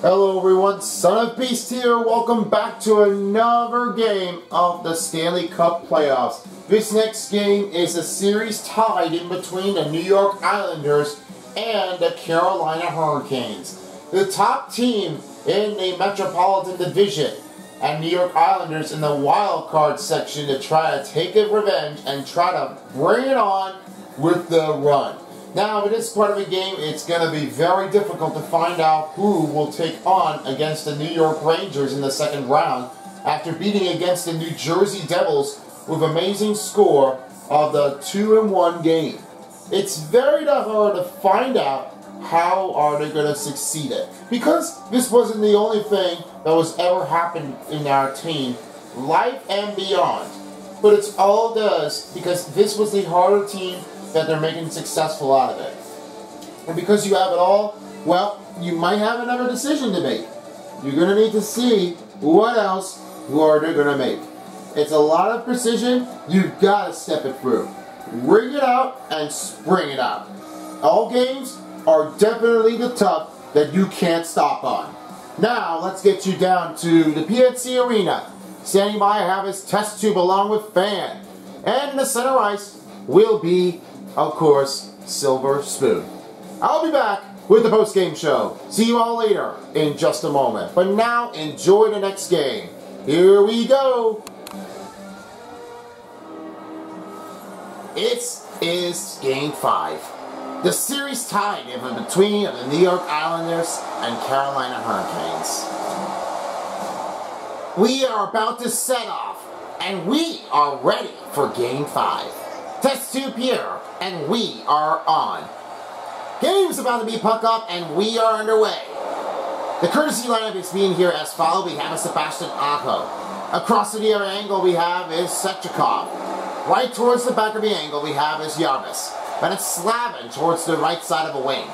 Hello everyone, Son of Beast here. Welcome back to another game of the Stanley Cup playoffs. This next game is a series tied in between the New York Islanders and the Carolina Hurricanes. The top team in the Metropolitan Division and New York Islanders in the wild card section to try to take a revenge and try to bring it on with the run. Now, in this part of the game, it's going to be very difficult to find out who will take on against the New York Rangers in the second round after beating against the New Jersey Devils with amazing score of the 2-1 game. It's very hard to find out how are they going to succeed it. Because this wasn't the only thing that was ever happened in our team, life and beyond. But it's all does because this was the harder team that they're making successful out of it. And because you have it all, well, you might have another decision to make. You're going to need to see what else you are going to make. It's a lot of precision. You've got to step it through. Ring it out and spring it out. All games are definitely the tough that you can't stop on. Now, let's get you down to the PNC Arena. Standing by, I have his test tube along with Fan. And the center ice will be of course, Silver Spoon. I'll be back with the post-game show. See you all later in just a moment. But now, enjoy the next game. Here we go. It is Game 5. The series tied in between the New York Islanders and Carolina Hurricanes. We are about to set off, and we are ready for Game 5. Test tube here and we are on. Game's about to be puck up, and we are underway. The courtesy lineup is being here as follows. We have a Sebastian Aho. Across the near angle, we have is Svechnikov. Right towards the back of the angle, we have is Jarvis. But it's Slavin towards the right side of the wing.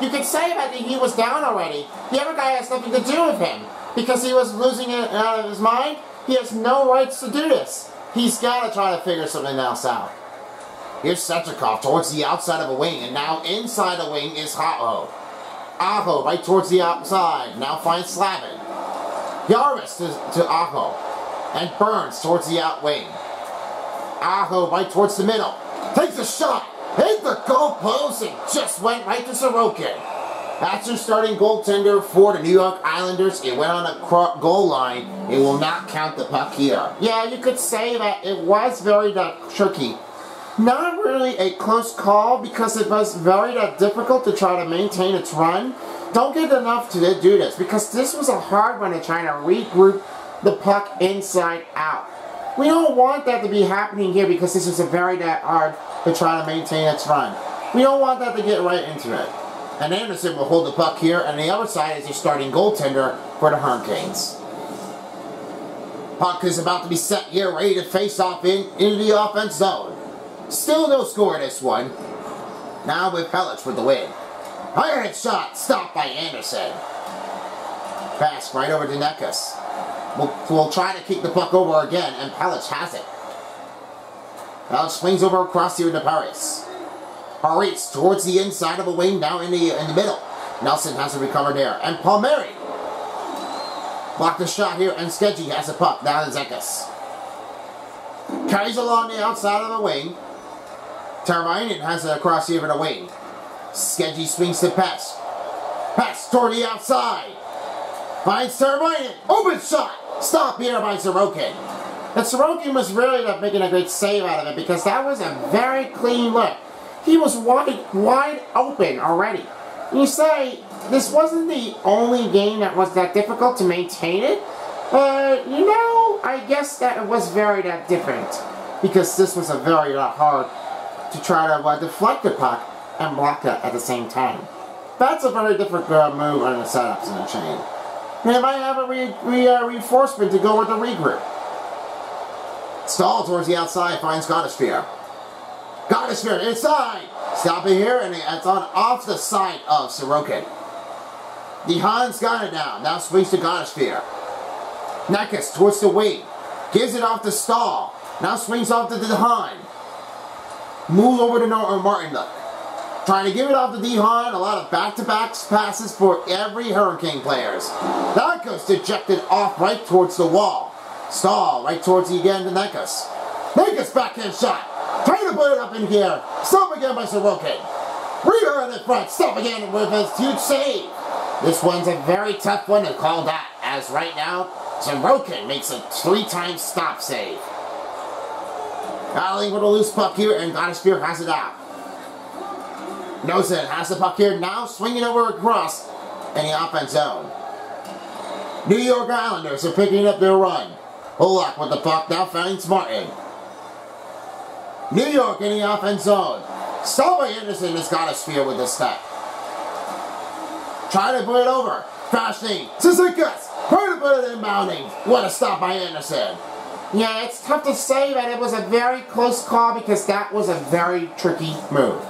You could say that he was down already. The other guy has nothing to do with him. Because he was losing it out of his mind, he has no rights to do this. He's got to try to figure something else out. Here's Svechnikov towards the outside of a wing, and now inside the wing is Aho. Aho right towards the outside, now finds Slavin. Jarvis to, to Aho, and Burns towards the out wing. Aho right towards the middle, takes a shot, hit the goal post, and just went right to Sorokin. That's your starting goaltender for the New York Islanders. It went on a goal line. It will not count the puck here. Yeah, you could say that it was very tricky. Not really a close call because it was very uh, difficult to try to maintain its run. Don't get enough to do this because this was a hard one to try to regroup the puck inside out. We don't want that to be happening here because this is a very that hard to try to maintain its run. We don't want that to get right into it. And Andersen will hold the puck here, and the other side is your starting goaltender for the Hurricanes. Puck is about to be set here, ready to face off in into the offense zone. Still no score in this one. Now with Pelech with the win. Head shot, stopped by Andersen. Pass right over to Necas. We'll, we'll, try to kick the puck over again, and Pelech has it. Pelech swings over across here to Parise. Parise towards the inside of a wing down in the in the middle. Nelson has to recover there. And Palmieri blocked the shot here, and Skeggy has a puck down to Zekas. Carries along the outside of the wing. Teravainen has it cross here in the wing. Skeggy swings to pass. Pass toward the outside. Finds Teravainen. Open shot. Stop here by Sorokin. And Sorokin was really not making a great save out of it because that was a very clean look. He was wide, wide open already. You say this wasn't the only game that was that difficult to maintain it, but you know, I guess that it was very that different because this was a very uh, hard to try to uh, deflect the puck and block it at the same time. That's a very different uh, move on the setups in the chain. They might have a re re uh, reinforcement to go with the regroup. Staal towards the outside finds Gostisbehere. Gostisbehere inside! Stopping here, and it's on off the side of Sorokin. The Hans got it now. Now swings to Gostisbehere. Necas towards the wing. Gives it off to Staal. Now swings off to the Hahn. Move over to Martinook. Trying to give it off to Dehan. A lot of back-to-back passes for every Hurricane players. That goes dejected off right towards the wall. Staal right towards the again to Necas. Necas backhand shot. Trying to put it up in here. Stop again by Sorokin. Reader in the front. Stop again with a huge save. This one's a very tough one to call that, as right now, Sorokin makes a three-time stop save. Battling with a loose puck here, and Gostisbehere has it out. Noesen has the puck here now, swinging over across in the offense zone. New York Islanders are picking up their run. Pulock with the puck now finds Martin. New York in the offense zone. Salva Andersen has got a sphere with the step. Trying to put it over. Fasching. Suzuka's. Try to put it in bounding. What a stop by Andersen. Yeah, it's tough to say, but it was a very close call because that was a very tricky move.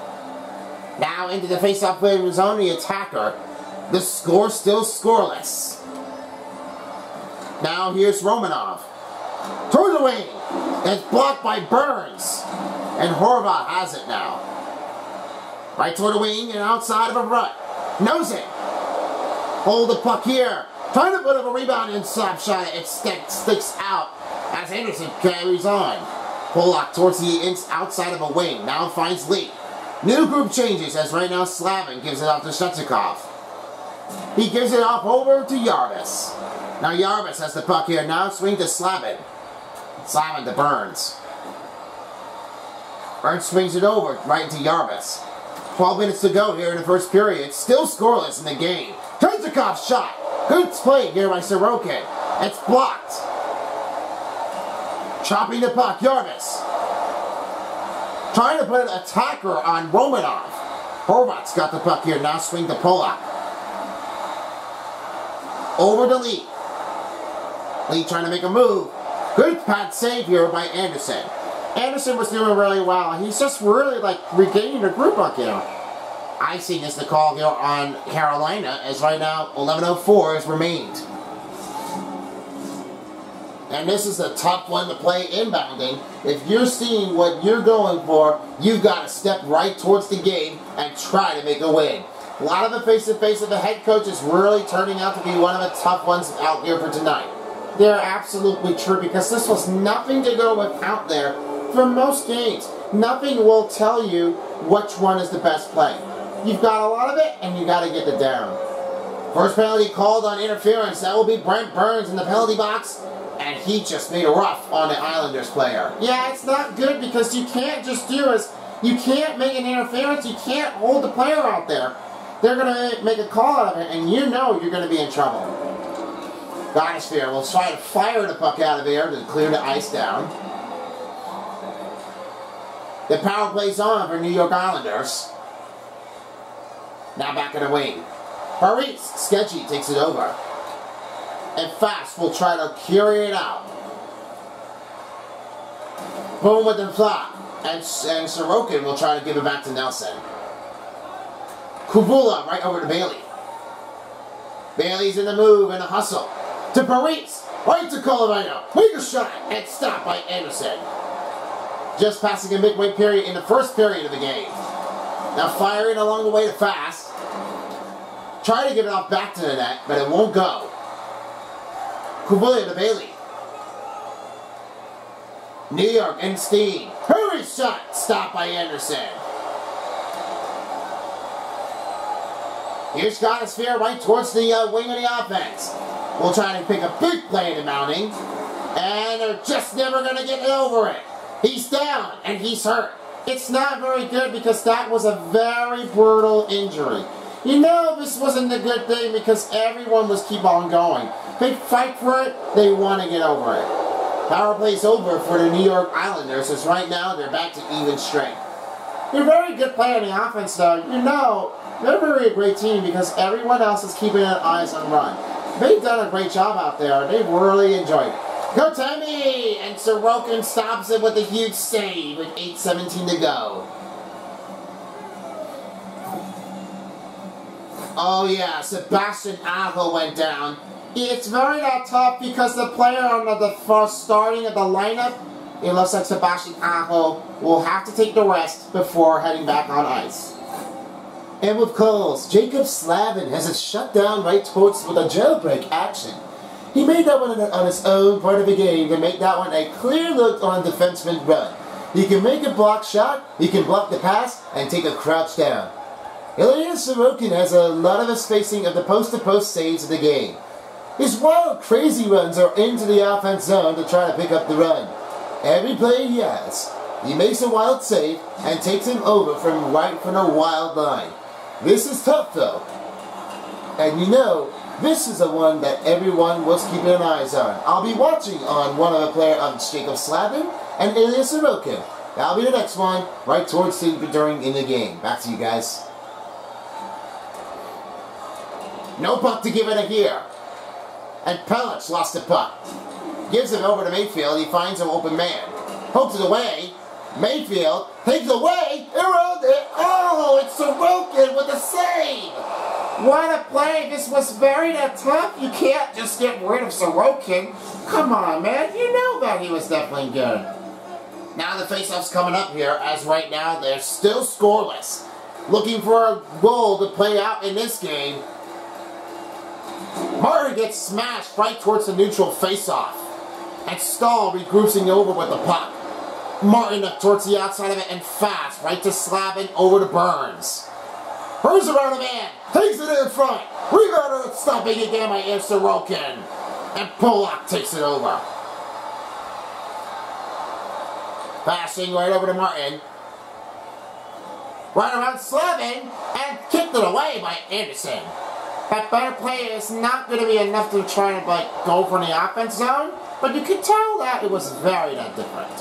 Now into the face-off zone, the attacker. The score still scoreless. Now here's Romanov. Towards the wing. It's blocked by Burns. And Horvat has it now. Right toward the wing and outside of a rut. Knows it. Hold the puck here. Trying to put up a rebound and slap shot. It sticks out as Andersen carries on. Pulock towards the outside of a wing. Now finds Lee. New group changes as right now Slavin gives it off to Svechnikov. He gives it off over to Yarvis. Now Yarvis has the puck here. Now swing to Slavin. Slavin to Burns. Burns swings it over right into Yarvis. 12 minutes to go here in the first period. Still scoreless in the game. Trenchikov shot. Good play here by Sorokin. It's blocked. Chopping the puck. Yarvis. Trying to put an attacker on Romanov. Horvat's got the puck here. Now swing to Pulock. Over to Lee. Lee trying to make a move. Good pad save here by Andersen. Andersen was doing really well. He's just really like regaining the group again. Icing is the call here on Carolina as right now 11.04 has remained. And this is a tough one to play inbounding. If you're seeing what you're going for, you've got to step right towards the game and try to make a win. A lot of the face-to-face -face of the head coach is really turning out to be one of the tough ones out here for tonight. They're absolutely true because this was nothing to go with out there for most games. Nothing will tell you which one is the best play. You've got a lot of it and you got to get it down. First penalty called on interference. That will be Brent Burns in the penalty box and he just made a rough on the Islanders player. Yeah, it's not good because you can't just do is you can't make an interference. You can't hold the player out there. They're going to make a call out of it, and you know you're going to be in trouble. Gostisbehere will try to fire the puck out of there to clear the ice down. The power plays on for New York Islanders. Now back in the wing. Parise, Sketchy takes it over and Fast will try to carry it out. Boom with the flop. And, and Sorokin will try to give it back to Nelson. Kubula right over to Bailey. Bailey's in the move and a hustle. To Parise. Right to Colavino. Make a shot. And stopped by Andersen. Just passing a midway period in the first period of the game. Now firing along the way to Fast. Try to give it off back to the net, but it won't go. Kubula to Bailey. New York and Steen. Hurry shot stopped by Andersen. Here's Gostisbehere right towards the uh, wing of the offense. We'll try to pick a big play into mounting. And they're just never going to get over it. He's down and he's hurt. It's not very good because that was a very brutal injury. You know this wasn't a good thing because everyone was keep on going. They fight for it, they want to get over it. Power play's over for the New York Islanders as right now they're back to even strength. They're a very good player on the offense though. You know, they're really a great team because everyone else is keeping their eyes on run. They've done a great job out there. They've really enjoyed it. Go Tammy! And Sorokin stops it with a huge save with 8.17 to go. Oh yeah, Sebastian Aho went down. It's very that tough because the player on the, first starting of the lineup, it looks like Sebastian Aho will have to take the rest before heading back on ice. And with calls, Jaccob Slavin has it shut down right towards with a jailbreak action. He made that one on his own part of the game to make that one a clear look on a defenseman run. He can make a block shot, he can block the pass, and take a crouch down. Ilya Sorokin has a lot of the spacing of the post-to-post -post saves of the game. His wild, crazy runs are into the offense zone to try to pick up the run. Every play he has, he makes a wild save and takes him over from right from the wild line. This is tough though. And you know, this is the one that everyone was keeping an eyes on. I'll be watching on one of the player of Jaccob Slavin and Ilya Sorokin. That'll be the next one, right towards the during in the game. Back to you guys. No puck to give it a here. And Pelech lost the puck. Gives it over to Mayfield. He finds an open man. Pokes it away. Mayfield takes it away. Around it. Oh, it's Sorokin with a save. What a play! This was very tough. You can't just get rid of Sorokin. Come on, man. You know that he was definitely good. Now the faceoff's coming up here, as right now they're still scoreless. Looking for a goal to play out in this game. Martin gets smashed right towards the neutral face-off. And Staal regrouping over with the puck. Martin up towards the outside of it and fast, right to Slavin, over to Burns. Burns around the man, takes it in front. Rebound stopping again by Sorokin. And Pulock takes it over. Passing right over to Martin. Right around Slavin and kicked it away by Andersen. That better play is not going to be enough to try to like go for the offense zone, but you could tell that it was very that different.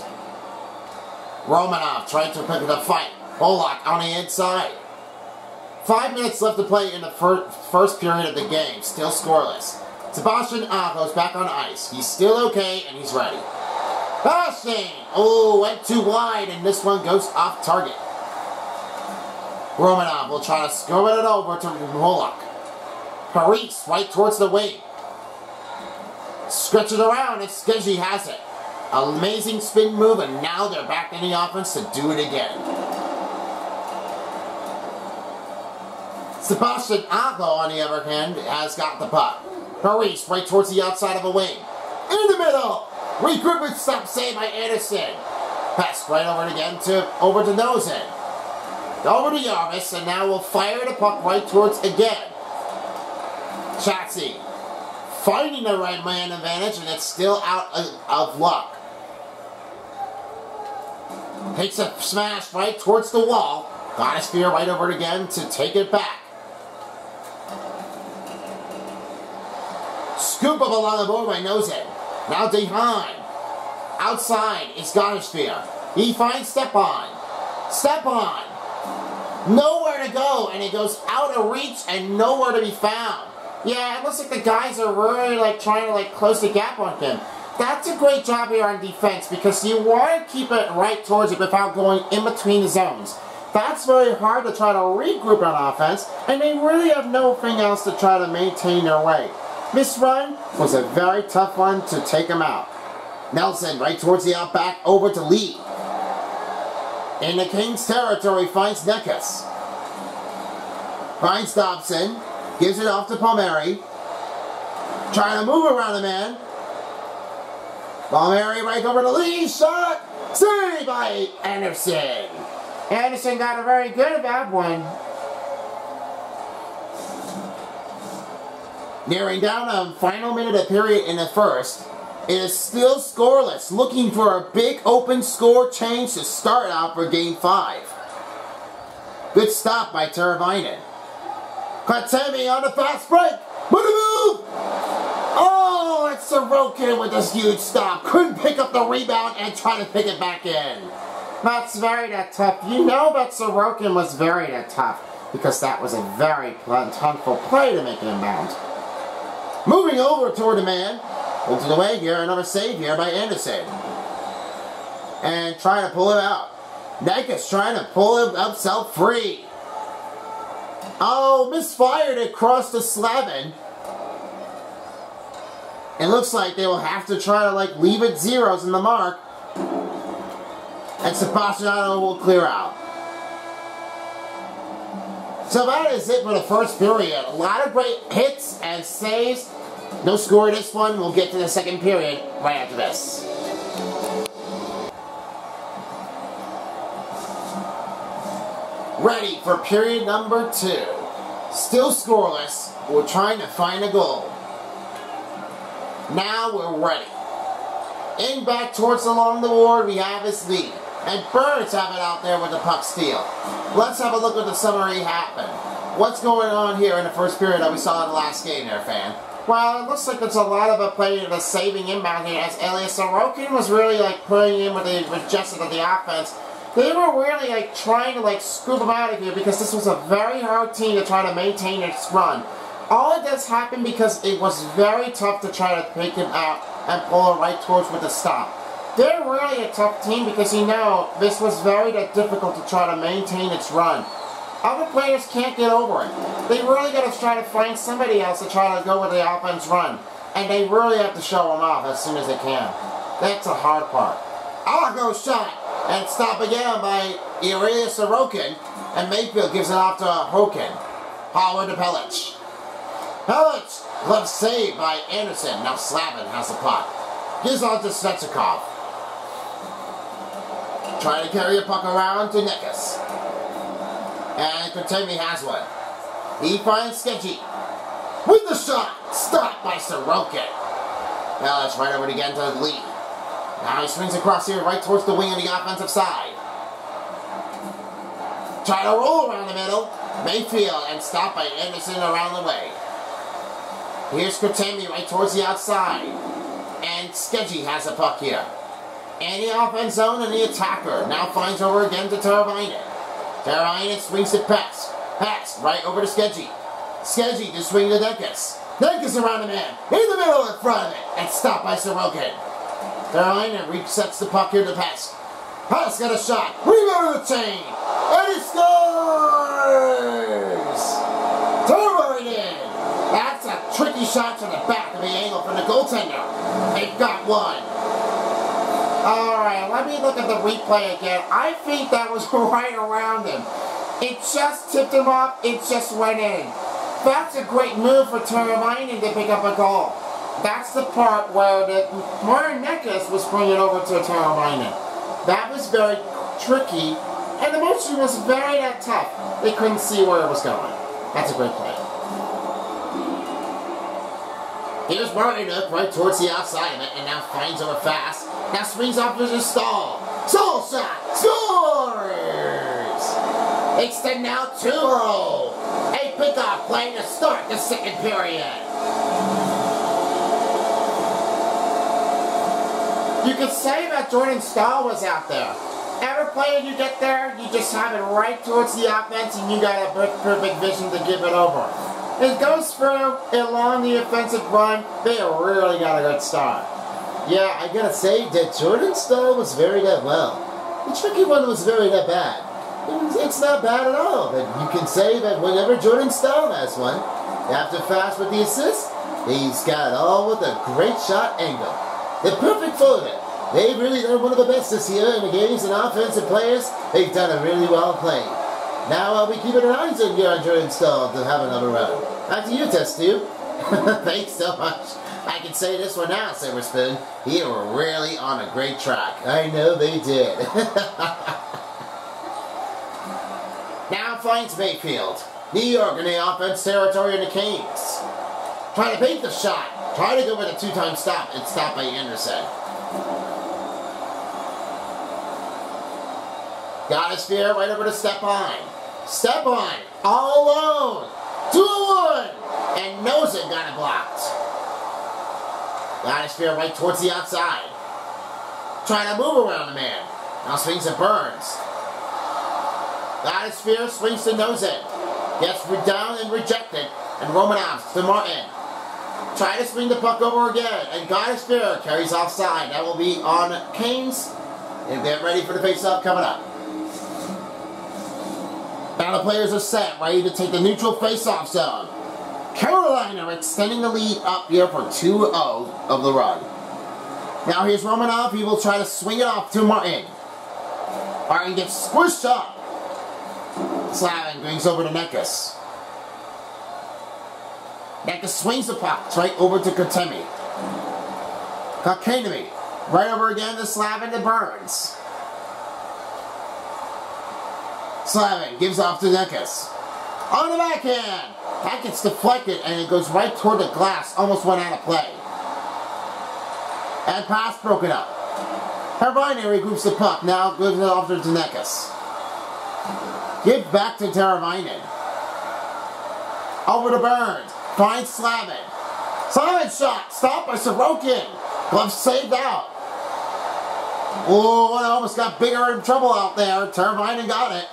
Romanov trying to pick the fight. Pulock on the inside. Five minutes left to play in the fir first period of the game, still scoreless. Sebastian Aho's back on ice. He's still okay, and he's ready. Passing! Oh, went too wide, and this one goes off target. Romanov will try to score it over to Pulock. Parise right towards the wing. Stretches around, and Skeggy has it. Amazing spin move, and now they're back in the offense to do it again. Sebastian Aho, on the other hand, has got the puck. Parise right towards the outside of a wing. In the middle! Regrouping stop save by Andersen. Pass right over again to over to Noesen. Over to Jarvis, and now we'll fire the puck right towards again. Chatsy finding the right man advantage, and it's still out of luck. Takes a smash right towards the wall. Got a spear right over it again to take it back. Scoop up along the board by Noesen. Now behind. Outside is Gostisbehere. He finds Stepan. Stepan. Nowhere to go, and he goes out of reach and nowhere to be found. Yeah, it looks like the guys are really like trying to like close the gap on him. That's a great job here on defense because you want to keep it right towards it without going in between the zones. That's very hard to try to regroup on offense, and they really have nothing else to try to maintain their way. This run was a very tough one to take him out. Nelson right towards the outback over to Lee. In the King's territory finds Necas. Finds Dobson. Gives it off to Palmieri. Trying to move around the man. Palmieri right over to Lee. Shot. Saved by Andersen. Andersen got a very good bad one. Nearing down a final minute of period in the first, it is still scoreless, looking for a big open score change to start out for Game 5. Good stop by Teravainen. Katemi on the fast break. Move! Oh, it's Sorokin with this huge stop. Couldn't pick up the rebound and try to pick it back in. That's very that tough. You know that Sorokin was very that tough because that was a very plentiful play to make an inbound. Moving over toward the man. Into the way here. Another save here by Andersen. And trying to pull him out. Necas trying to pull himself free. Oh, misfired across the Slavin. It looks like they will have to try to like leave it zeros in the mark. And Sebastiano will clear out. So that is it for the first period. A lot of great hits and saves. No score this one. We'll get to the second period right after this. Ready for period number two. Still scoreless. We're trying to find a goal. Now we're ready. In back towards along the board, we have his lead. And Burns have it out there with the puck steal. Let's have a look at the summary happened. What's going on here in the first period that we saw in the last game there, fan? Well, it looks like it's a lot of a play of a saving inbound here as Elias Sorokin was really like putting in with the with of the offense. They were really like trying to like scoop them out of here because this was a very hard team to try to maintain its run. All of this happened because it was very tough to try to take him out and pull it right towards with a stop. They're really a tough team because you know this was very difficult to try to maintain its run. Other players can't get over it. They really got to try to find somebody else to try to go with the offense run. And they really have to show them off as soon as they can. That's a hard part. Argo shot and stop again by Ilya Sorokin. And Mayfield gives it off to Hoken. Howard to Pelech. Pelech! Glove saved by Andersen. Now Slavin has the puck. Gives on to Svechnikov. Trying to carry the puck around to Necas. And Kontemi has one. He finds Sketchy. With the shot! Stopped by Sorokin. Now let's right over again to Lee. Now he swings across here right towards the wing on the offensive side. Try to roll around the middle. Mayfield and stopped by Andersen around the way. Here's Kontemi right towards the outside. And Sketchy has a puck here. And the offense zone and the attacker now finds over again to Teravainen. Teravainen swings it past. Pass right over to Sketchy. Sketchy to swing to Dekas. Dekas around the man. In the middle in front of it. And stopped by Sorokin. Teravainen resets the puck here to pass. Pass got a shot. Rebound of the chain. And he scores! Teravainen. That's a tricky shot to the back of the angle from the goaltender. They've got one. Alright, let me look at the replay again. I think that was right around him. It just tipped him up, it just went in. That's a great move for Teravainen to pick up a goal. That's the part where the Martin Necklace was bringing over to Teravainen. That was very tricky, and the motion was very that tough. They couldn't see where it was going. That's a great play. Here's Martin right towards the outside of it, and now finds over fast. Now swings off the stall. Soul shot. Scores! Extend now 2 0. A pickoff playing to start the second period. You could say that Jordan Staal was out there. Every player you get there, you just have it right towards the offense and you got a perfect vision to give it over. It goes through along the offensive run, they really got a good start. Yeah, I gotta say that Jordan Staal was very that well. The tricky one was very that bad. It's not bad at all, but you can say that whenever Jordan Staal has one, after fast with the assist, he's got all with a great shot angle. The perfect for. They've really done one of the best this year in the games and offensive players. They've done a really well played. Now uh, I'll be keeping an eye on Jordan Staal to have another round. Back to you, Test Tube. Thanks so much. I can say this one now, Silver Spoon. You were really on a great track. I know they did. now finds Mayfield. New York in the offense territory in the Kings. Trying to beat the shot. Try to go with a two-time stop and stop by Andersen. Got his spear right over to Stepan. Step on, all alone. 2-1. And Noesen got it blocked. Lattisphere right towards the outside. Trying to move around the man. Now swings to Burns. Lattisphere swings to Noesen. Gets down and rejected. And Romanov to Martin. Try to swing the puck over again. And Gostisbehere carries offside. That will be on Canes. And get ready for the face-off coming up. Now the players are set, ready to take the neutral face-off zone. Carolina extending the lead up here for 2-0 of the run. Now here's Romanov. He will try to swing it off to Martin. Martin gets squished up. Slavin brings over to Necas. Necas swings the puck right over to Kotemi. Kotkaniemi. Right over again to Slavin to Burns. Slavin gives off to Necas. On the backhand! That gets deflected and it goes right toward the glass. Almost went out of play. And pass broken up. Teravainen regroups the puck. Now gives it off to Necas. Give back to Teravainen. Over to Burns. Finds Slavin. Slavin shot. Stop by Sorokin. Glove saved out. Oh, it almost got bigger in trouble out there. Teravainen got it.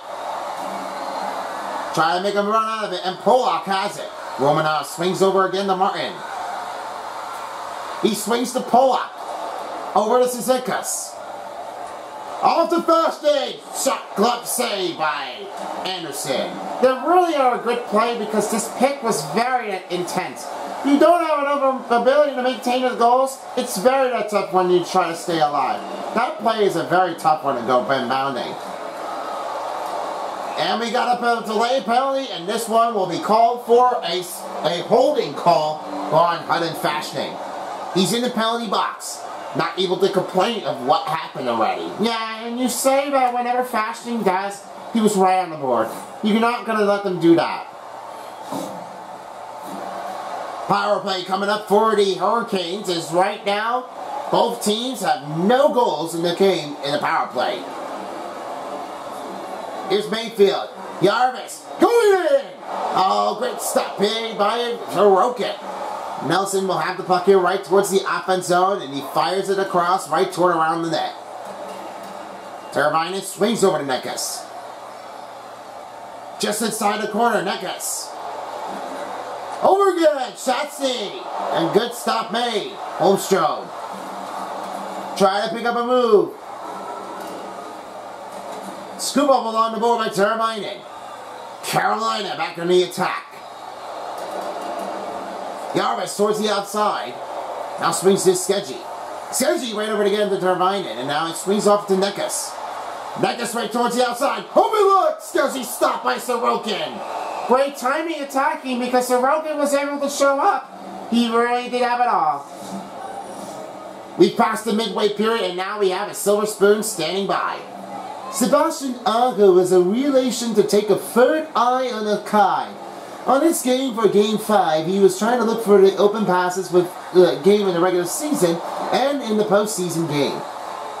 Try to make him run out of it, and Pulock has it. Romanov swings over again to Martin. He swings to Pulock. Over to Cizikas. Off the first aid. Shot glove save by Andersen. They really are a good play because this pick was very intense. You don't have enough ability to maintain the goals, it's very tough when you try to stay alive. That play is a very tough one to go bounding. And we got a delay penalty, and this one will be called for a, a holding call on Hudson Fasching. He's in the penalty box, not able to complain of what happened already. Yeah, and you say that whenever Fasching does, he was right on the board. You're not going to let them do that. Power play coming up for the Hurricanes is right now, both teams have no goals in the game in the power play. Here's Mayfield. Jarvis going in. Oh, great stop made by Sorokin. Nelson will have the puck here right towards the offense zone, and he fires it across right toward around the net. Teravainen swings over to Necas. Just inside the corner, Necas. Over again, Shatsy. And good stop made. Holmstrom. Try to pick up a move. Scoop up along the board by Teravainen. Carolina back on the attack. Jarvis towards the outside. Now swings to Skeggy. Skeggy right over to again to Teravainen, and now it swings off to Necas. Necas right towards the outside. Oh Open look! Skeggy stopped by Sorokin. Great timing attacking because Sorokin was able to show up. He really did have it all. We passed the midway period, and now we have a silver spoon standing by. Sebastian Aho is a relation to take a third eye on a Akai. On this game for Game 5, he was trying to look for the open passes with the game in the regular season and in the postseason game.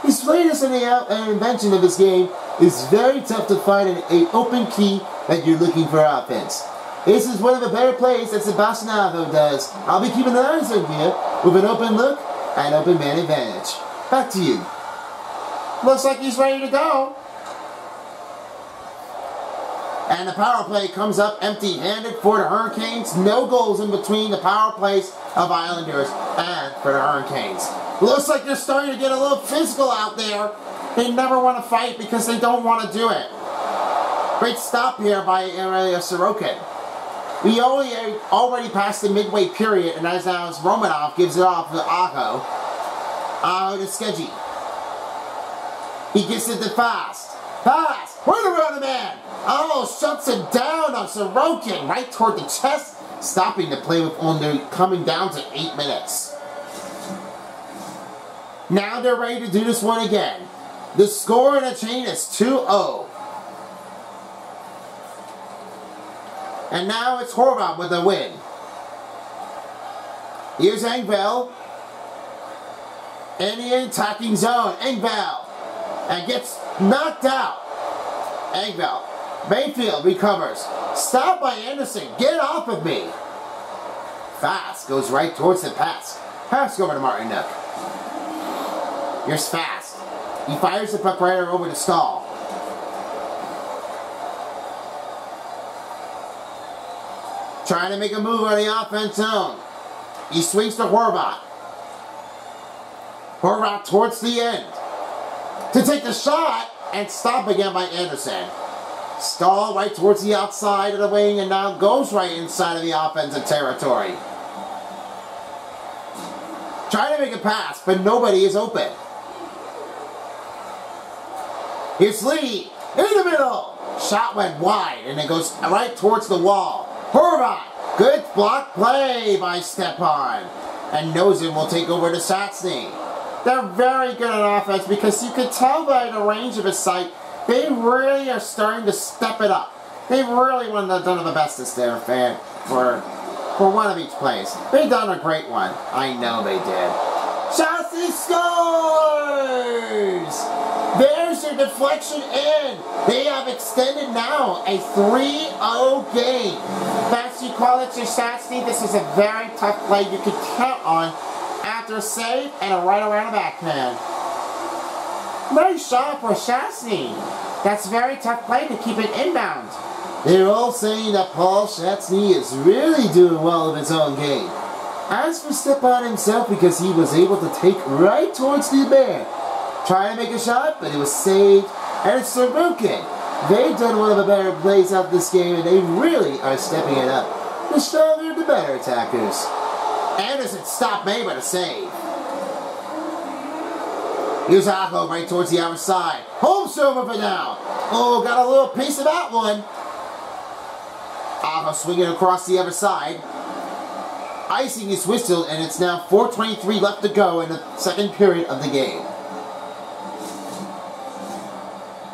His latest uh, invention of this game is very tough to find an, open key that you're looking for offense. This is one of the better plays that Sebastian Aho does. I'll be keeping an eye on here with an open look and open man advantage. Back to you. Looks like he's ready to go. And the power play comes up empty-handed for the Hurricanes. No goals in between the power plays of Islanders and for the Hurricanes. Looks like they're starting to get a little physical out there. They never want to fight because they don't want to do it. Great stop here by Ilya Sorokin. We already, already passed the midway period, and as now Romanov gives it off to Aho. Aho to Skeggy. He gets it to Fast. Fast! Right around the man! Oh, shuts it down on Sorokin right toward the chest, stopping the play with only coming down to eight minutes. Now they're ready to do this one again. The score in the chain is 2-0. And now it's Horvat with a win. Here's Engvall. In the attacking zone. Engvall. And gets knocked out. Engvall. Mayfield recovers. Stop by Andersen. Get off of me. Fast goes right towards the pass. Pass over to Martinook. Here's Fast. He fires the puck right over to Staal. Trying to make a move on the offense zone. He swings to Horvat. Horvat towards the end. To take the shot and stop again by Andersen. Staal right towards the outside of the wing and now goes right inside of the offensive territory. Trying to make a pass, but nobody is open. It's Lee in the middle. Shot went wide, and it goes right towards the wall. Horvat, good block play by Stepan. And Noesen will take over to Stastny. They're very good at offense because you can tell by the range of his sight, they really are starting to step it up. They really want to done the best this there, fan, for, for one of each plays. They done a great one. I know they did. Chelsea scores! There's your deflection in. They have extended now a 3-0 game. Call it your Stastny. This is a very tough play you can count on after save and a right around the backhand. Nice shot for Stastny. That's very tough play to keep it inbound. They're all saying that Paul Stastny is really doing well in his own game. As for Stepan himself, because he was able to take right towards the man, trying to make a shot, but it was saved, and it's Sorokin. They've done one of the better plays out this game, and they really are stepping it up. The stronger, the better attackers. Andersen stopped May by the save. Here's Aho right towards the outer side. Home server for now. Oh, got a little piece of that one. Aho swinging across the other side. Icing is whistled, and it's now 4.23 left to go in the second period of the game.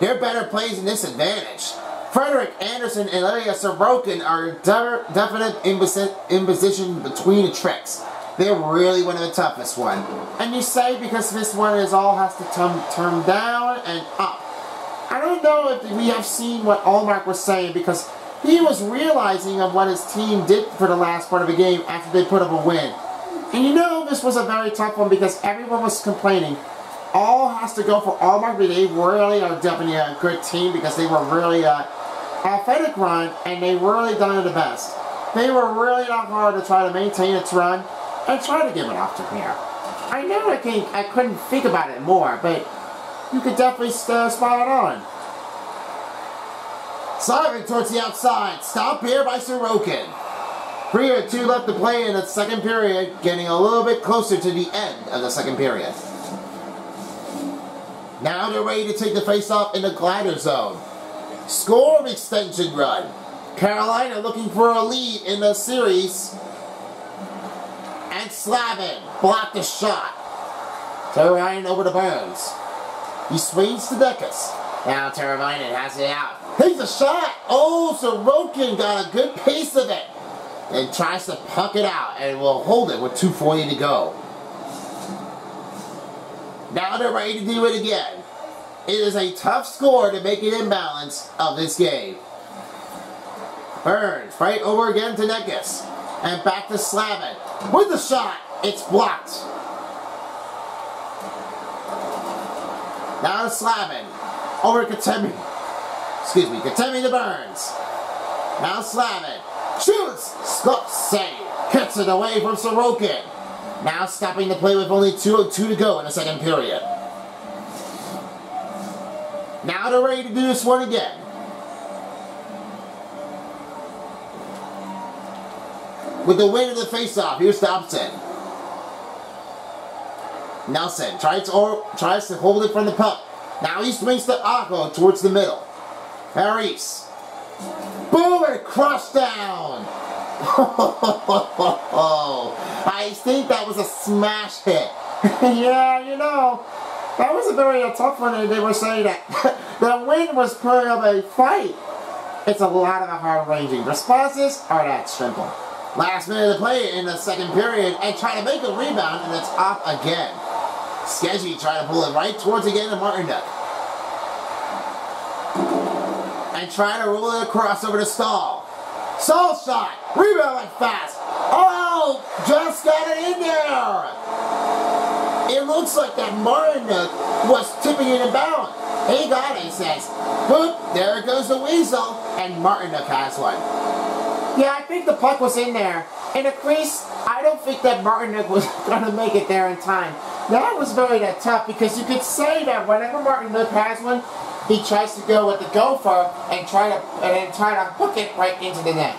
Their better plays in this advantage. Frederik Andersen and Ilya Sorokin are de definite imposition between the tricks. They're really one of the toughest one. And you say because this one is all has to turn, down and up. I don't know if we have seen what Ullmark was saying because he was realizing of what his team did for the last part of the game after they put up a win. And you know this was a very tough one because everyone was complaining. All has to go for Ullmark, but they really are definitely a good team because they were really a athletic run and they really done it the best. They were really not hard to try to maintain its run and try to give it off to here. I know I, I couldn't think about it more, but you could definitely uh, spot it on. Simon towards the outside. Stop here by Sorokin. Three or two left to play in the second period, getting a little bit closer to the end of the second period. Now they're ready to take the face-off in the glider zone. Score of extension run. Carolina looking for a lead in the series. And Slavin blocked the shot. Teravainen over to Burns. He swings to Dekas. Now Teravainen has it out. Takes a shot. Oh, Sorokin got a good pace of it. And tries to puck it out and will hold it with 2.40 to go. Now they're ready to do it again. It is a tough score to make an imbalance of this game. Burns, right over again to Necas. And back to Slavin. With the shot, it's blocked. Now to Slavin. Over to Katemi. Excuse me, Katemi to Burns. Now Slavin. Shoots! Scott save. Cuts it away from Sorokin. Now stopping the play with only 2 2 to go in the second period. Now they're ready to do this one again. With the win of the face-off, here's Thompson. Nelson tries to, or, tries to hold it from the puck. Now he swings to Aho towards the middle. Harris. Boom! And crushed down! I think that was a smash hit. yeah, you know, that was a very tough one. And they were saying that the win was part of a fight. It's a lot of the hard-ranging responses are that simple. Last minute of the play in the second period and try to make a rebound and it's off again. Sketchy trying to pull it right towards again to Martin Duck. And try to roll it across over to Staal. Staal shot. Rebound like fast. Oh, just got it in there. It looks like that Martin was tipping it about. He got it, he says. Boop, there goes the weasel. And Martin has one. Yeah, I think the puck was in there. In the crease, I don't think that Martinook was going to make it there in time. That was very that tough because you could say that whenever Martinook has one, he tries to go with the gopher and try to and then try to hook it right into the net.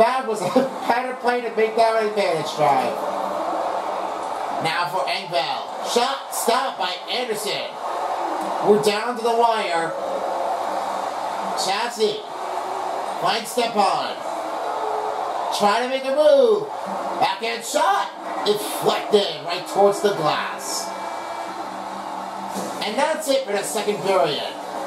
That was a better play to make that advantage drive. Now for Engvall. Shot stopped by Andersen. We're down to the wire. Chassis. Flank step on. Try to make a move. Backhand shot. Deflected right towards the glass. And that's it for the second period.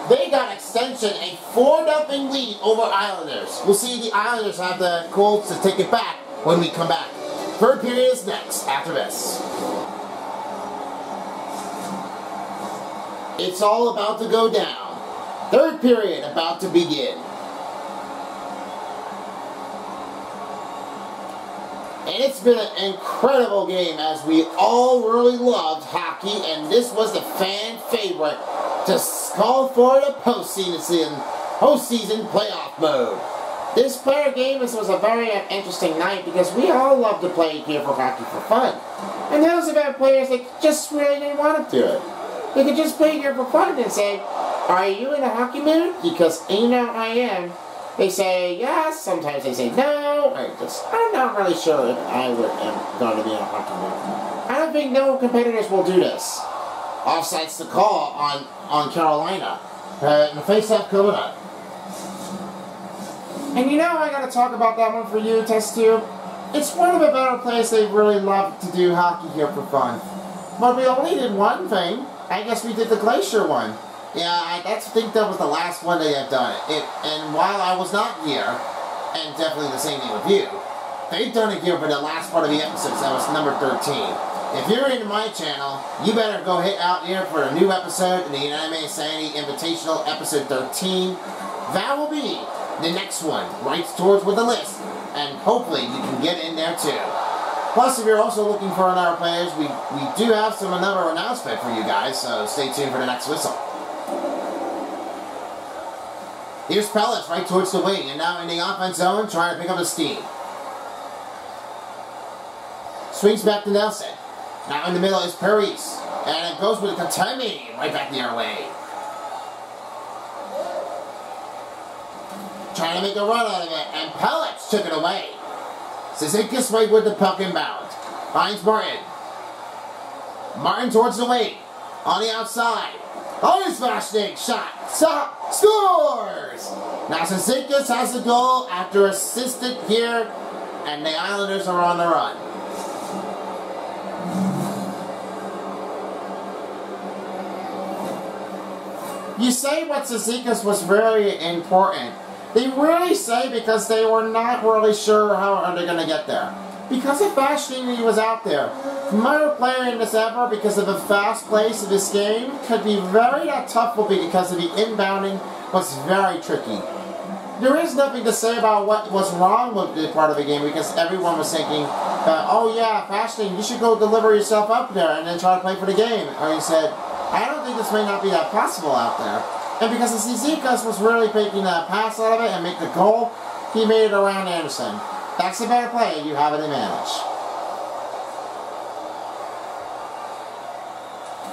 They got extension, a 4-0 lead over Islanders. We'll see the Islanders have the Colts to take it back when we come back. Third period is next after this. It's all about to go down. Third period about to begin. And it's been an incredible game as we all really loved hockey, and this was the fan favorite to call for the postseason, postseason playoff mode. This player game was a very interesting night because we all love to play here for hockey for fun. And those about players that just really didn't want to do it. They could just play here for fun and say, are you in a hockey mood? Because you know I am. They say yes, sometimes they say no. I just, I'm not really sure if I would, am going to be in a hockey mood. I don't think no competitors will do this. Offsides the call on, on Carolina. Uh, the face-off. And you know I gotta talk about that one for you, Test Tube. It's one of the better places they really love to do hockey here for fun. But we only did one thing. I guess we did the Glacier one. Yeah, I that's, think that was the last one they had done it. it. And while I was not here, and definitely the same thing with you, they've done it here for the last part of the episodes. That was number 13. If you're into my channel, you better go hit out here for a new episode in the Inanimate Insanity Invitational episode 13. That will be the next one, right towards with the list, and hopefully you can get in there too. Plus, if you're also looking for another players, we, we do have some another announcement for you guys, so stay tuned for the next whistle. Here's Pelech right towards the wing, and now in the offense zone, trying to pick up the steam. Swings back to Nelson. Now in the middle is Parise. And it goes with Katemi right back the other way. Trying to make a run out of it, and Pelech took it away. Cizikas right with the puck inbound. Finds Martin. Martin towards the wing. On the outside. Oh, his Vashnik shot. Stop. Scores! Now Cizikas has the goal after assisted here, and the Islanders are on the run. You say what Cizikas was very important. They really say because they were not really sure how are they going to get there. Because of Fasching was out there. From player in this ever, because of the fast pace of this game, could be very tough will be because of the inbounding was very tricky. There is nothing to say about what was wrong with the part of the game because everyone was thinking, uh, oh yeah, Fasching, you should go deliver yourself up there and then try to play for the game. Or he said, I don't think this may not be that possible out there. And because the Cizikas was really making a pass out of it and make the goal, he made it around Andersen. That's the better play. You have an advantage.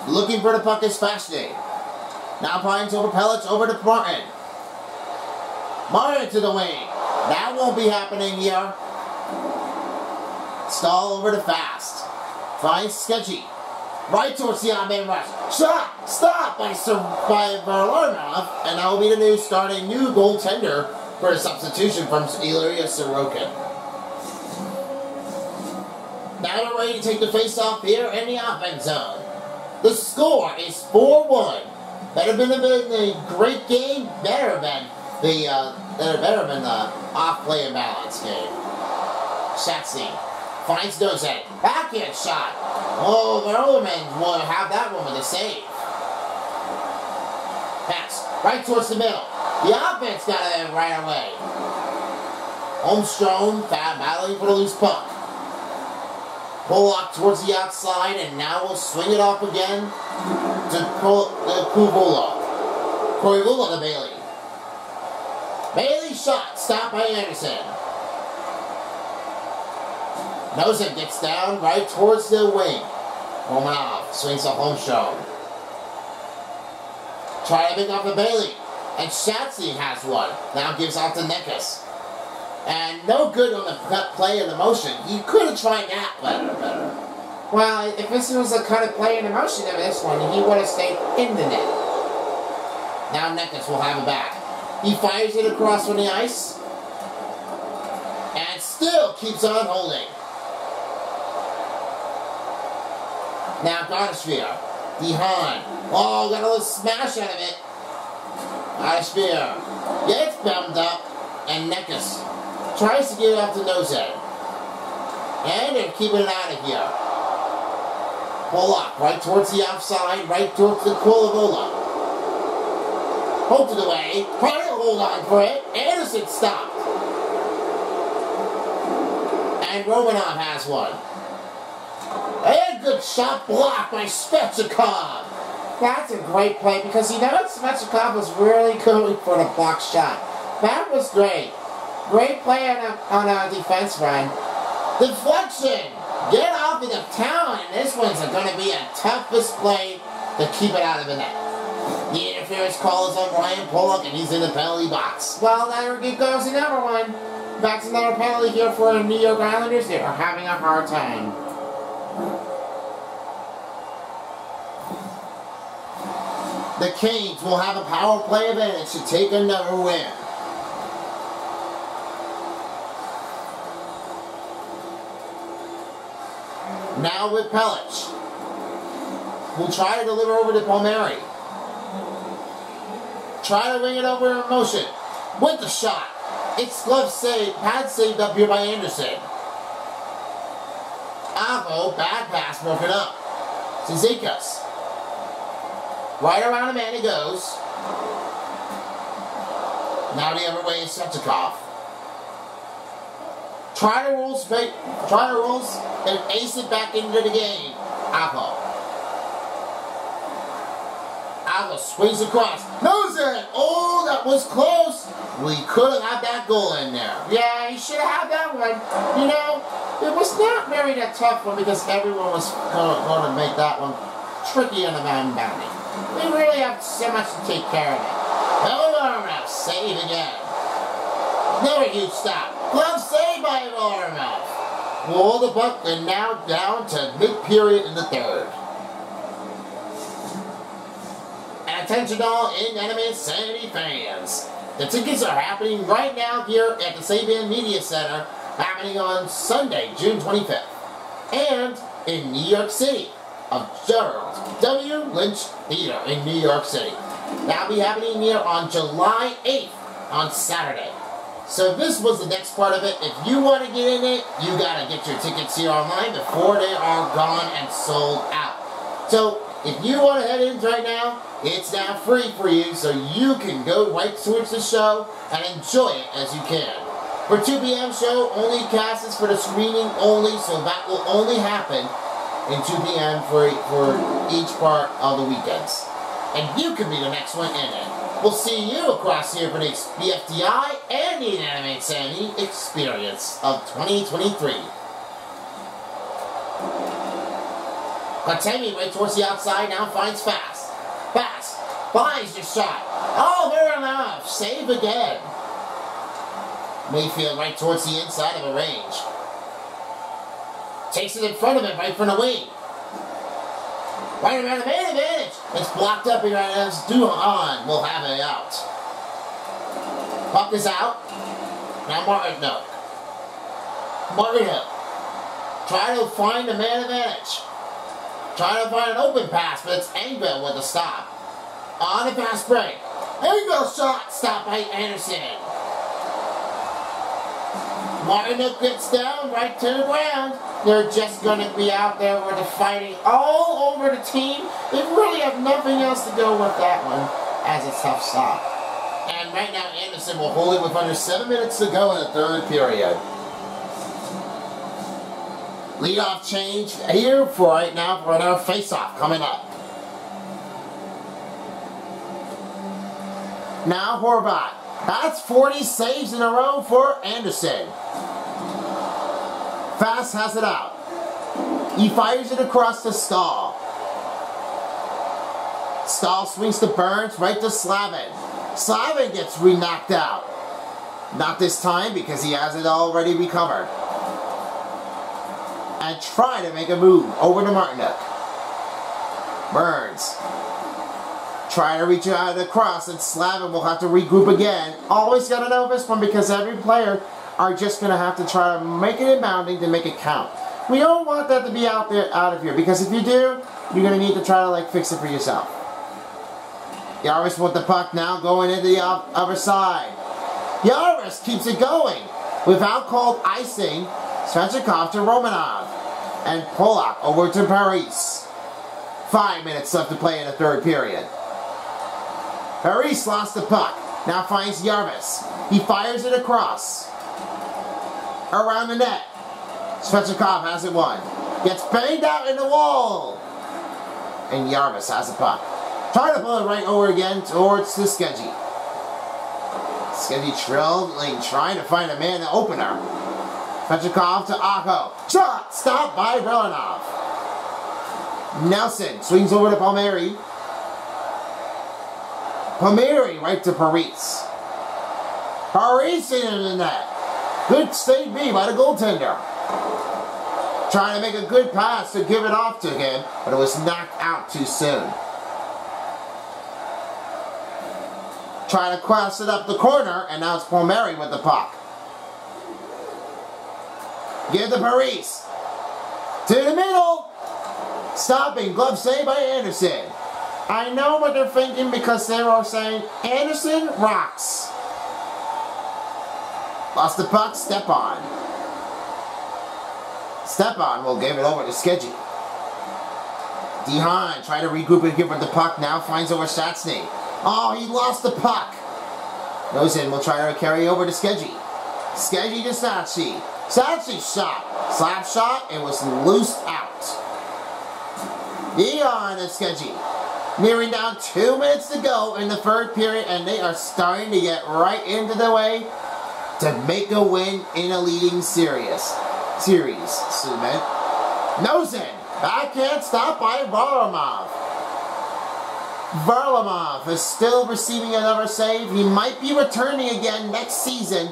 Looking for the puck is Fashday. Now Pines over Pelech over to Martin. Martin to the wing. That won't be happening here. Staal over to Fast. Finds Sketchy. Right towards the on rush. Shot! Stop by, Sir, by Varlamov. And that will be the new starting new goaltender for a substitution from Ilya Sorokin. Now they're ready to take the face-off here in the offense zone. The score is 4-1. Better been a, been a great game. Better than the uh, better than the off-play and balance game. Shatsy finds Doze. Backhand shot. Oh, the Verleman will have that one with a save. Pass right towards the middle. The offense got it right away. Holmstrom battling for the loose puck. Pulock towards the outside, and now we'll swing it off again to Kuvula. Uh, Koivula to Bailey. Bailey shot, stopped by Andersen. Noza gets down right towards the wing. Romanov swings a Holmstrom. Try to pick off the Bailey. And Shatsky has one. Now gives out to Necas. And no good on the play in the motion. You could have tried that better. Well, if this was a cut of play in the motion of this one, he would have stayed in the net. Now Necas will have it back. He fires it across from the ice. And still keeps on holding. Now Gostisbehere. Behind. Oh, got a little smash out of it. Gostisbehere gets bumped up. And Necas tries to get it the nose end. And they're keeping it out of here. Pull up, right towards the outside, right towards the Quilavola. Holds it away, trying to hold on for it. Andersen stopped. And Romanov has one. And good shot blocked by Svechnikov. That's a great play because you know Svechnikov was really going for the block shot. That was great. Great play on a, on a defense run. Deflection! Get off of the town, and this one's going to be a tough display to keep it out of the net. The interference call is on Ryan Pulock, and he's in the penalty box. Well, that there goes another one. That's another penalty here for the New York Islanders. They are having a hard time. The Canes will have a power play advantage to take another win. Now with Pelech. We'll try to deliver over to Palmieri. Try to ring it over in motion. With the shot. It's glove save, pad saved up here by Andersen. Aho, bad pass broken up. Cizikas. Right around him and he goes. Now the other way is Svechnikov. Try to straight, try to roll and ace it back into the game. Aho. Aho swings across. Nose it! Oh, that was close. We could have had that goal in there. Yeah, he should have had that one. You know, it was not very that tough one because everyone was going to make that one tricky on the man bounding. We really have so much to take care of it. Hello, save again. Never huge stop. Glove save by Varlamov. Roll the puck and now down to mid-period in the third. Attention all Inanimate Insanity fans. The tickets are happening right now here at the Saban Media Center, happening on Sunday, June 25th. And in New York City of Gerald W. Lynch Theater in New York City. That'll be happening here on July 8th on Saturday. So this was the next part of it. If you want to get in it, you got to get your tickets here online before they are gone and sold out. So if you want to head in right now, it's now free for you, so you can go right towards the show and enjoy it as you can. For 2 p.m. show, only passes for the screening only, so that will only happen in 2 p.m. for, for each part of the weekends. And you can be the next one in it. We'll see you across here for the BFDI and the Inanimate Insanity experience of 2023. Kotkaniemi right towards the outside, now finds Fast. Fast finds your shot. Oh, fair enough. Save again. Mayfield right towards the inside of the range. Takes it in front of him, right from the wing. Right around the man advantage. It's blocked up here as Duhan will have it out. Puck is out. Now Martin, no. Martin Hill. Try to find the man advantage. Try to find an open pass, but it's Engvall with the stop. On the pass break. Engvall shot stopped by Andersen. Martin gets down right to the ground. They're just going to be out there with they're fighting all over the team. They really have nothing else to go with that one as a tough stop. And right now Andersen will hold it with under seven minutes to go in the third period. Leadoff change here for right now for another face-off coming up. Now Horvat. That's 40 saves in a row for Andersen. Fast has it out. He fires it across the Staal. Staal swings to Burns, right to Slavin. Slavin gets re-knocked out. Not this time because he has it already recovered and try to make a move over to Martinook. Burns Try to reach out across, and Slavin will have to regroup again. Always got to know this one because every player are just going to have to try to make it inbounding to make it count. We don't want that to be out there, out of here, because if you do, you're going to need to try to like fix it for yourself. Yaris with the puck now going into the other side. Yaris keeps it going without called icing. Svechnikov to Romanov. And Pulock over to Parise. Five minutes left to play in the third period. Parise lost the puck. Now finds Jarvis. He fires it across. Around the net. Svechnikov has it won. Gets banged out in the wall. And Jarvis has the puck. Trying to pull it right over again towards the Skeggy. Skeggy trailing, trying to find a man to opener. Svechnikov to Akko. Shot! Stopped by Velanov. Nelson swings over to Palmieri. Palmieri right to Parise. Parise in the net. Good save B by the goaltender. Trying to make a good pass to give it off to him, but it was knocked out too soon. Trying to cross it up the corner, and now it's Palmieri with the puck. Give the Parise. To the middle. Stopping. Glove save by Andersen. I know what they're thinking because they are saying Andersen rocks. Lost the puck. Step on. Step on will give it over to Skeggy. Dehan trying to regroup and give her the puck. Now finds over Stastny. Oh, he lost the puck. Goes in. Will try to carry over to Skeggy. Skeggy to Sachi. Sachi shot. Slap shot. It was loose out. Eon and Skeggy. Nearing down two minutes to go in the third period, and they are starting to get right into the way to make a win in a leading series. Series, Sumet. Noesen. Backhand stop by Varlamov. Varlamov is still receiving another save. He might be returning again next season.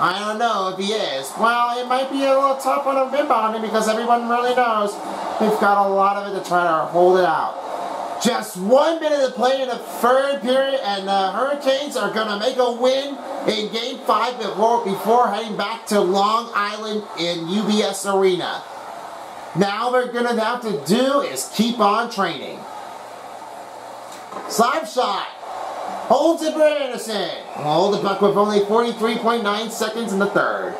I don't know if he is. Well, it might be a little tough on a rebounding because everyone really knows they've got a lot of it to try to hold it out. Just one minute to play in the third period, and the Hurricanes are going to make a win in Game 5 before, before heading back to Long Island in UBS Arena. Now they're going to have to do is keep on training. Slap shot. Holds it for Andersen. Hold the puck with only 43.9 seconds in the third.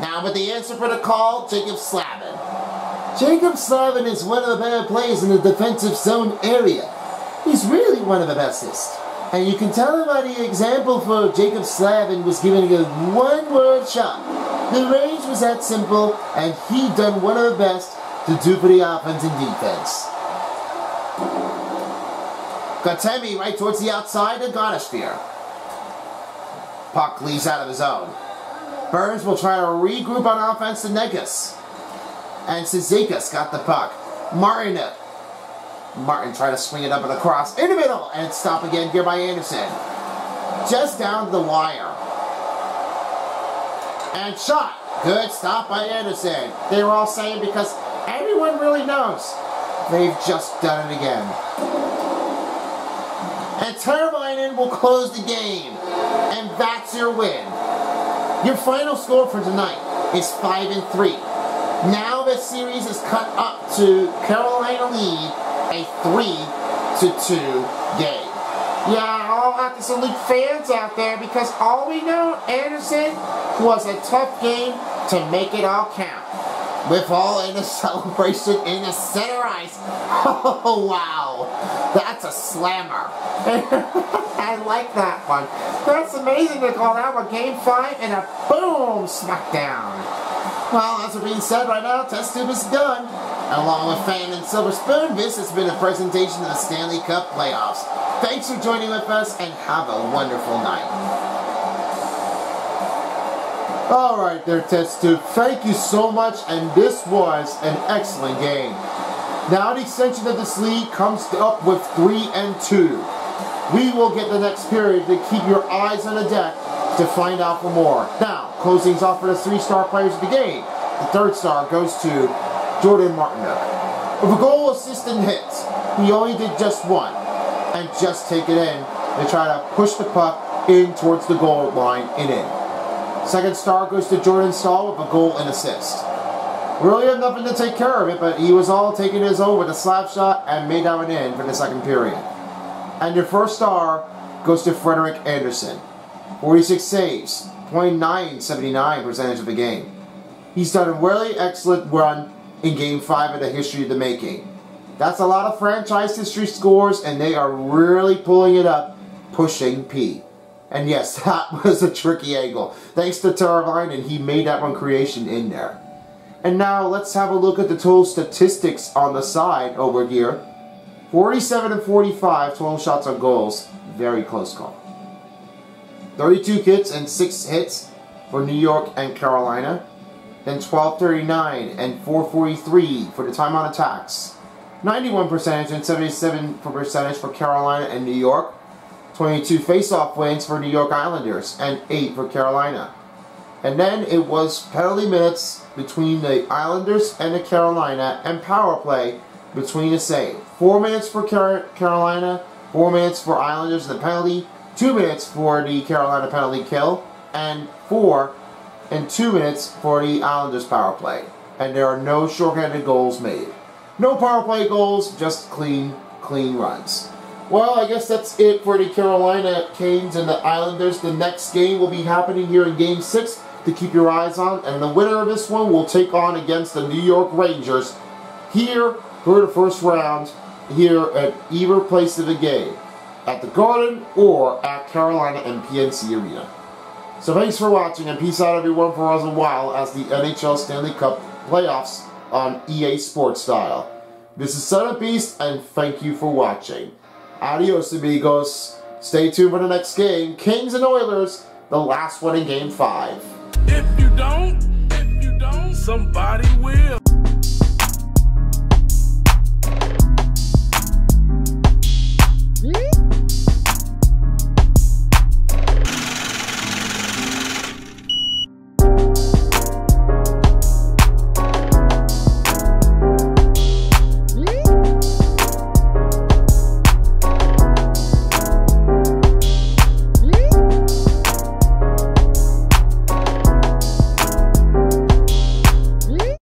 Now with the answer for the call, Jaccob Slavin. Jaccob Slavin is one of the better players in the defensive zone area. He's really one of the bestest. And you can tell by the example for Jaccob Slavin was giving a one-word shot. The range was that simple, and he done one of the best to do for the offense and defense. Katemi right towards the outside of Gonosphere. Puck leaves out of his own. Burns will try to regroup on offense to Necas. And Cizikas got the puck. Martin. Martin tried to swing it up and across in the middle. And stop again here by Andersen. Just down to the wire. And shot. Good stop by Andersen. They were all saying because everyone really knows they've just done it again. And Teravainen will close the game. And that's your win. Your final score for tonight is 5 and 3. Now the series is cut up to Carolina lead a 3 to 2 game. Yeah, I'll have to salute fans out there because all we know, Andersen, was a tough game to make it all count. With all in the celebration in the center ice. Oh, wow. That's a slammer. I like that one. That's amazing to call that one Game 5 and a boom smackdown. Well, as being said right now, test tube is done. Along with Fan and Silver Spoon, this has been a presentation of the Stanley Cup Playoffs. Thanks for joining with us and have a wonderful night. Alright there, Test Tube. Thank you so much, and this was an excellent game. Now the extension of this league comes up with 3 and 2. We will get the next period to keep your eyes on the deck to find out for more. Now, closings off for the three-star players of the game. The third star goes to Jordan Martinook. With a goal, assist, and hit, he only did just one, and just take it in and try to push the puck in towards the goal line and in. Second star goes to Jordan Staal with a goal and assist. Really had nothing to take care of it, but he was all taking his own with a slap shot and made that one in for the second period. And your first star goes to Frederik Andersen. 46 saves, 0.979 percentage of the game. He's done a really excellent run in Game 5 of the history of the making. That's a lot of franchise history scores, and they are really pulling it up, pushing P. And yes, that was a tricky angle. Thanks to Teravainen, he made that one creation in there. And now let's have a look at the total statistics on the side over here. 47 and 45 total shots on goals. Very close call. 32 hits and 6 hits for New York and Carolina. Then 1239 and 443 for the time on attacks. 91 percentage and 77 for percentage for Carolina and New York. 22 face-off wins for New York Islanders and 8 for Carolina. And then it was penalty minutes between the Islanders and the Carolina and power play between the same. 4 minutes for Car Carolina, 4 minutes for Islanders the penalty, 2 minutes for the Carolina penalty kill, and 4 and 2 minutes for the Islanders power play. And there are no shorthanded goals made. No power play goals, just clean, clean runs. Well, I guess that's it for the Carolina Canes and the Islanders. The next game will be happening here in Game 6 to keep your eyes on. And the winner of this one will take on against the New York Rangers here for the first round here at either place of the game. At the Garden or at Carolina and PNC Arena. So thanks for watching and peace out everyone for us a while as the NHL Stanley Cup playoffs on EA Sports Style. This is of Beast, and thank you for watching. Adios, amigos. Stay tuned for the next game, Kings and Oilers, the last one in Game 5. If you don't, if you don't, somebody will.